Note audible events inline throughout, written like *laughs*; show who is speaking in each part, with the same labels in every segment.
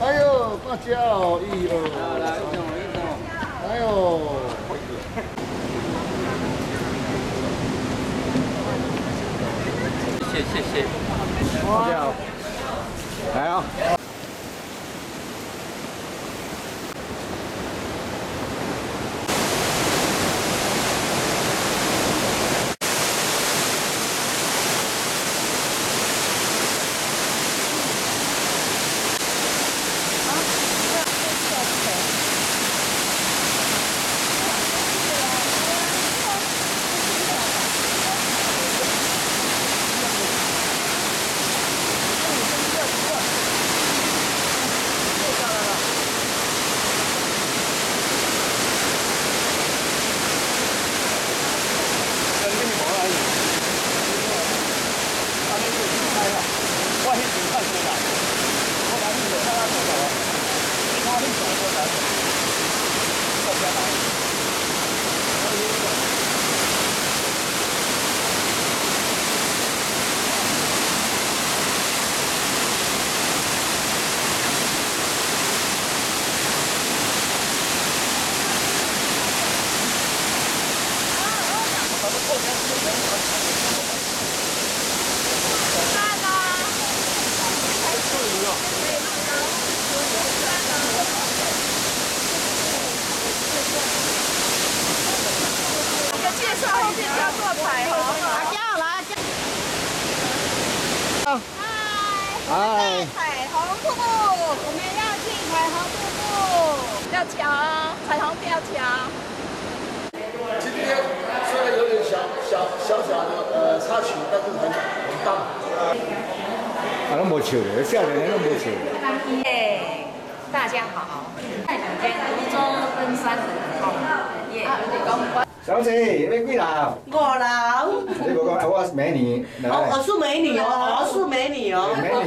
Speaker 1: 哎呦，挂掉！哎呦，
Speaker 2: 来一张，一张。
Speaker 1: 哎呦，
Speaker 2: 谢谢谢谢，
Speaker 1: 再见，来啊。啊，拢笑，人，拢笑。
Speaker 3: 大家好，福州分的。
Speaker 1: 小，你几
Speaker 4: 楼？楼。
Speaker 1: 你不讲，我是美女，
Speaker 4: 我是美女哦，我是美女哦。
Speaker 1: 美女。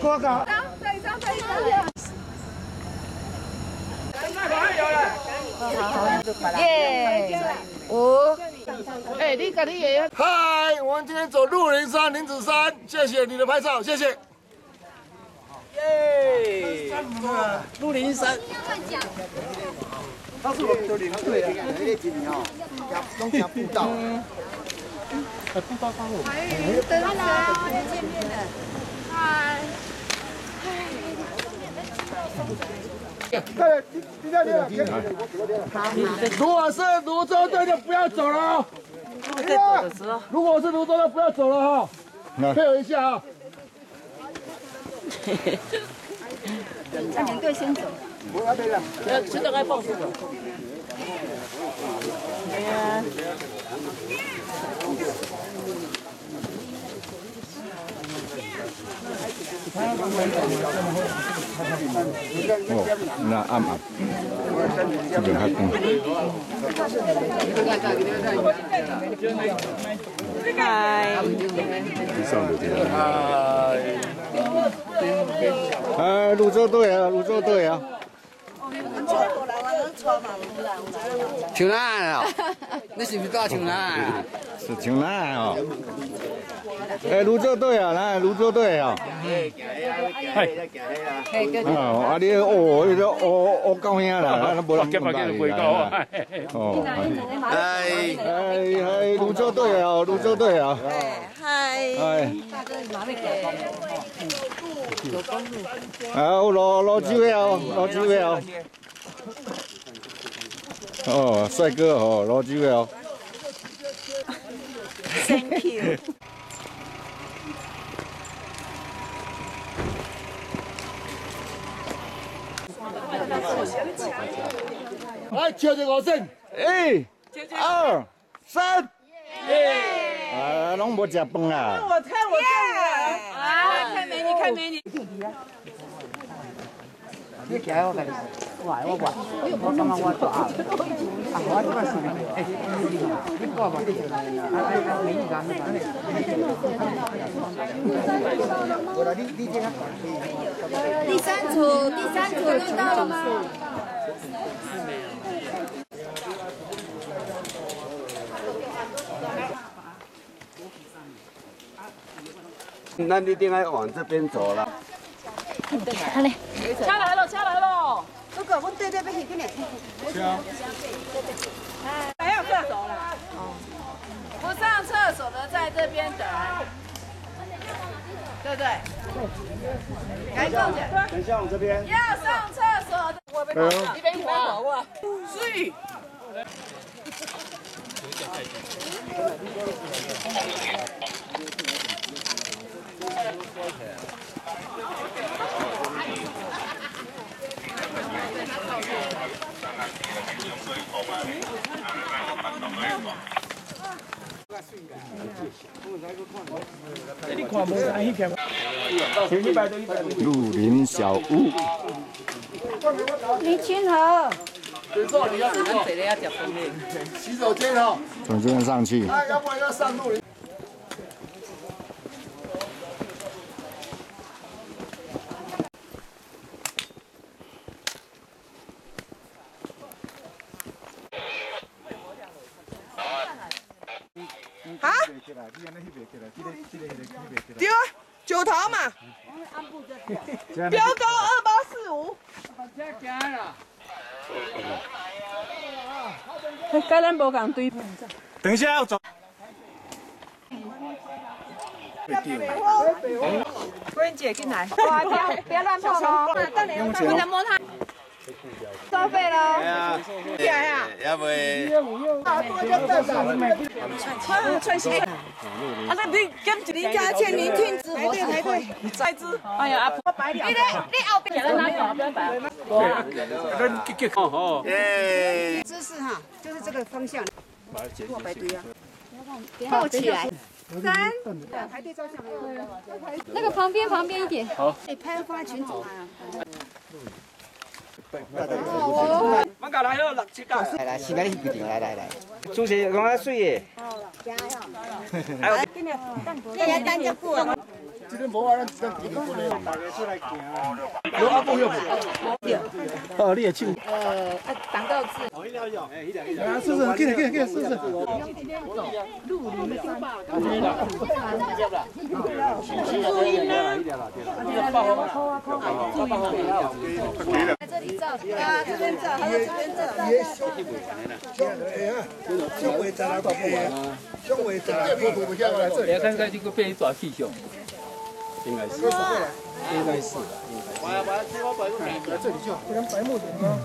Speaker 1: 过
Speaker 5: 个。
Speaker 4: 耶！五，哎，你跟你爷爷。
Speaker 5: 嗨，我们今天走鹿林山、林子山，谢谢你的拍照，谢谢。
Speaker 2: 耶！鹿林山。
Speaker 6: 他是我们的领队啊，那个几年哦，拢加步道。
Speaker 3: 等来要见面了。嗨。
Speaker 5: 对，第第二天了，如果是泸州队就不要走了如果是泸州的不要走了哈，配合一下啊。
Speaker 3: 两队先走。
Speaker 4: 现在该报数了。
Speaker 1: 哦，那暗暗，这边还空。哎，泸州队啊，泸州队啊！
Speaker 2: 抢南啊！你 *laughs* 是不是到抢南啊？
Speaker 1: 是挺难哦。哎，泸州队啊，来泸州队啊！哦，啊你哦，你都哦哦高兴啦，那无人讲啦。哦，
Speaker 2: 哎，
Speaker 1: 哎哎，泸州队啊，泸州队啊！
Speaker 4: 嗨，
Speaker 1: 哎，啊，有罗罗志伟哦，罗志伟哦。哦，帅哥哦，罗志伟哦。
Speaker 4: Thank you。
Speaker 5: 来，敲这个声，
Speaker 1: 一、二、三，啊，拢无食饭啊！
Speaker 4: 我看我看啊，看美女看美女。
Speaker 2: 你行我跟你，我我我，我感觉我做啊，啊我即摆是，哎，你过吧，啊哎哎，美女干你干我来，你你这个。
Speaker 3: 第三组，第三组轮到了吗？
Speaker 2: 那你应该往这边走了。
Speaker 4: 下来了，下来了。
Speaker 3: 哥哥，我对对不起，给你。
Speaker 4: 还有厕所了。不上厕所的在这边等，对不对？赶紧去。
Speaker 5: 等一下，我这边。
Speaker 4: 要上厕所的，我被跑了，你被跑了，是。
Speaker 1: 绿林小屋。
Speaker 3: 林清河？
Speaker 5: 洗手间哦，
Speaker 1: 从这边上去。
Speaker 5: 哎，要不然要上路。
Speaker 7: 对啊，九头嘛，标高二八四五。
Speaker 4: 跟咱无共对。
Speaker 8: 等一下要走。
Speaker 7: 桂英姐进来，
Speaker 3: 不要不要乱碰哦，不能摸它。收费喽，
Speaker 7: 起来呀，
Speaker 8: 要不？
Speaker 7: 串起。啊，那你跟林家倩、林俊之排队排队，再支。
Speaker 4: 哎呀，阿婆白
Speaker 3: 你咧你后边。
Speaker 8: 耶！
Speaker 2: 姿势哈，就是这个方向。
Speaker 7: 我排队啊。
Speaker 3: 抱起来。三，
Speaker 2: 排队照相。
Speaker 3: 那个旁边旁边一点。
Speaker 2: 哎，拍放在群组。
Speaker 8: 我搞来了六七架。
Speaker 6: 来来，前面你决定，来来来。
Speaker 8: 中学讲啊水耶。
Speaker 3: 这也单就过
Speaker 5: 今天无啊，咱咱几个过来。有阿布有。哦，你也去。
Speaker 3: 呃，挡到字。
Speaker 5: 啊，是是，进来进来进来，是是。
Speaker 3: 在这里照，啊，这边照，还有这边照。
Speaker 5: 胸围在哪个部位？胸围在哪个部位？下来这里。
Speaker 9: 刚刚这个变一大气象，应该是，应该是。
Speaker 5: 来这里就好，不然白目点吗？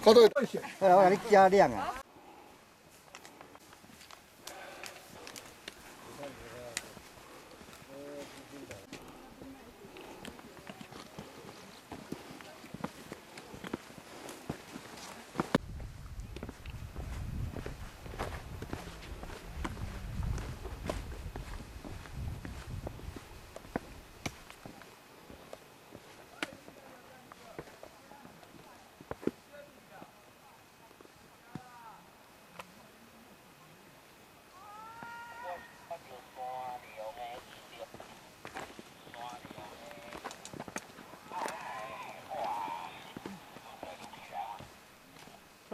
Speaker 5: 好多。
Speaker 6: 哎，我给你加量啊。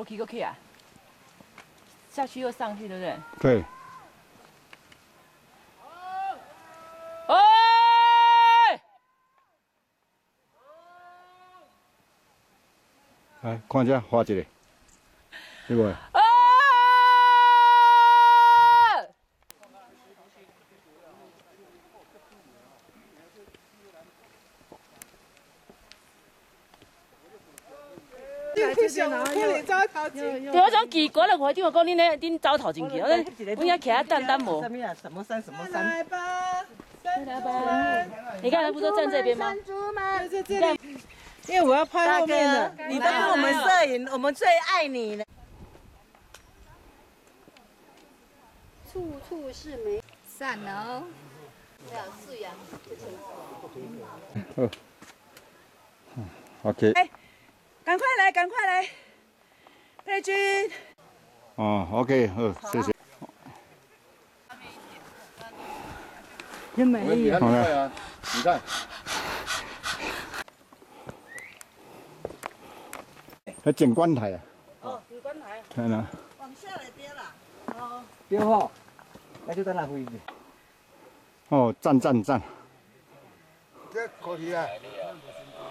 Speaker 4: 罗 K 过去啊，下去又上去，对不对？
Speaker 1: 对。
Speaker 4: 哎，
Speaker 1: 来，看这画一个，对不？
Speaker 4: 哎，
Speaker 7: 去上我你走头前。
Speaker 4: 对，我种奇怪了，我听我讲恁咧，恁走头进去，我咧，我遐徛等等无。
Speaker 7: 什么呀？什么山？什么山？来吧，
Speaker 4: 来吧，你看他不是都站这边吗？
Speaker 7: 在这里。因为我要拍后面的，你都跟我们摄影，我们最爱你了。
Speaker 3: 处处是美。散哦。没有是呀。
Speaker 1: OK。
Speaker 7: 赶快来，赶快来，佩君。
Speaker 1: 哦，OK，好，谢谢。
Speaker 5: 真美丽。好看，你看。
Speaker 1: 那景观台啊。
Speaker 7: 哦，景观台。
Speaker 1: 看呐。
Speaker 7: 往下来跌了。哦。
Speaker 6: 对吼，那就在那回去。
Speaker 1: 哦，赞赞赞。
Speaker 5: 这可以啊。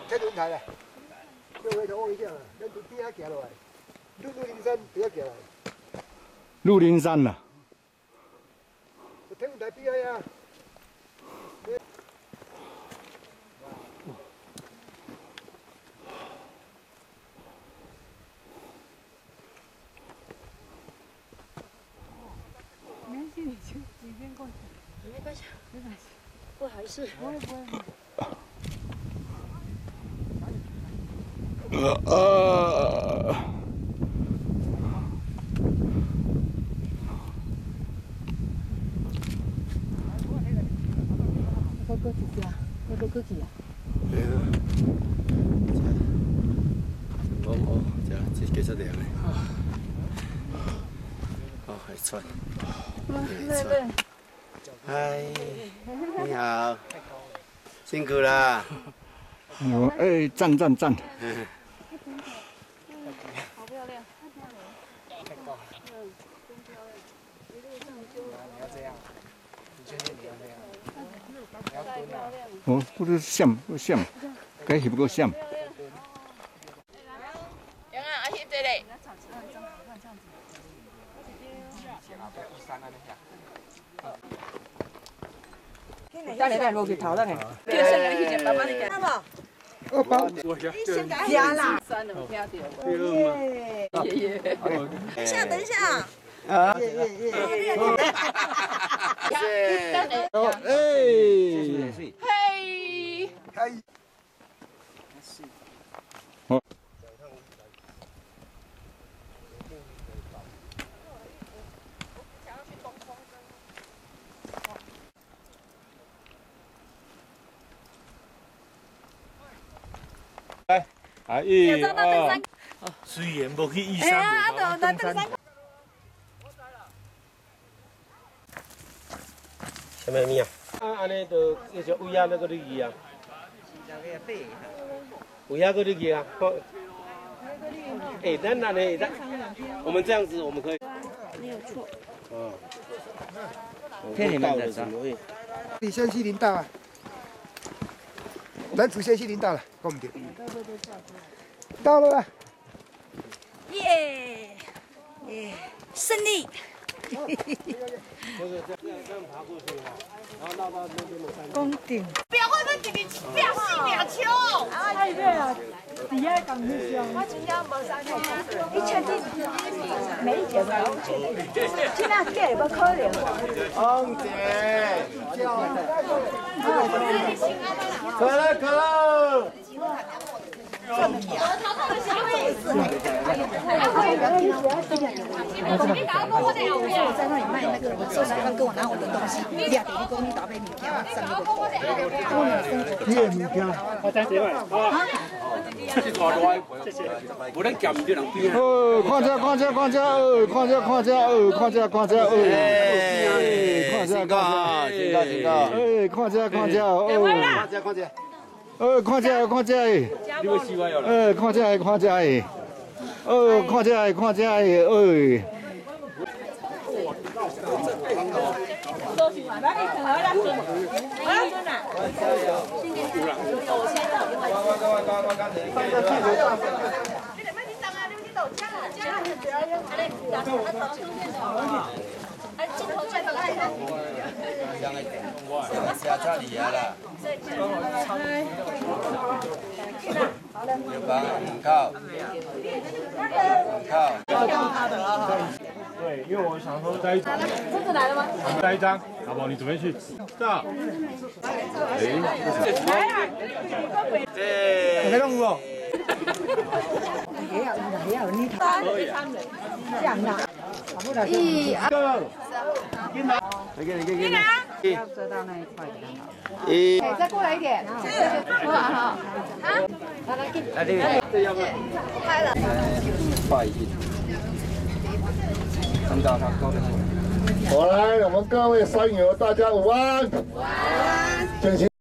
Speaker 6: 这轮台啦，要回头望一下啦，咱从底下行落来，鹿鹿林山底下行来，
Speaker 1: 鹿林山呐、
Speaker 6: 天轮台边仔呀。
Speaker 1: 呃呃，
Speaker 9: 我我这这几十年嘞。哦，还穿。对对。嗨，你好，辛苦啦。
Speaker 1: 我，哎，赞赞赞！哦，不是像不像，该翕个像。
Speaker 7: 等下咱落去头，等下。叫生人去只爸爸你干嘛？加啦。等一下，等一下。
Speaker 1: 哎，
Speaker 4: 嘿，
Speaker 1: 啊，一、二，
Speaker 8: 虽然无去医
Speaker 3: 哎呀，啊，
Speaker 8: 生，
Speaker 3: 就咱登山。
Speaker 9: 什么物啊？啊，安尼就继续为啊那个鱼啊。为啊个你啊，看。哎，咱那呢？咱我们这样子，我们可以。没有错。哦。
Speaker 2: 骗你们的是吧
Speaker 6: 李先西林到啊，咱祖先去领导了。到了啊！
Speaker 3: 耶耶，胜利！*laughs*
Speaker 9: 就是这样这样爬过去哈，然后绕到那边的山。
Speaker 3: 宫顶。不要会不会直直变四秒球？太热了，底下讲不香。我今天无三千，一我在那里卖那个寿司饭，跟我拿我的东西，你俩得你公你倒杯物件，上面个
Speaker 6: 你的物件，
Speaker 9: 我等一下，啊。这是大多，谢谢。无咱夹唔着人边啊。
Speaker 1: 哦，看这看这看这，哦，看这看这，哦，看这看这，哦，哎，看这看这，
Speaker 9: 辛苦辛苦。
Speaker 1: 哎，看这看这，哦，
Speaker 6: 看这看这，
Speaker 1: 哦，看这看这，哎，看这看这，哦，看这看这，哎。
Speaker 9: 啊啦。要帮门口，门口。
Speaker 8: 对，因为我想说带一张，带一张，好不好？你准备去。到。哎，
Speaker 6: 没弄过。
Speaker 3: 一、二、
Speaker 9: 你给你给给你。
Speaker 2: 要遮到那一块比较好。
Speaker 9: 一。
Speaker 3: 哎，再过来一点，好好好，啊，来来，
Speaker 9: 这边。这要不？
Speaker 3: 拍了。
Speaker 9: 拜一点。增加它高的。
Speaker 6: 好来，我们各位山友，大家午安。午安。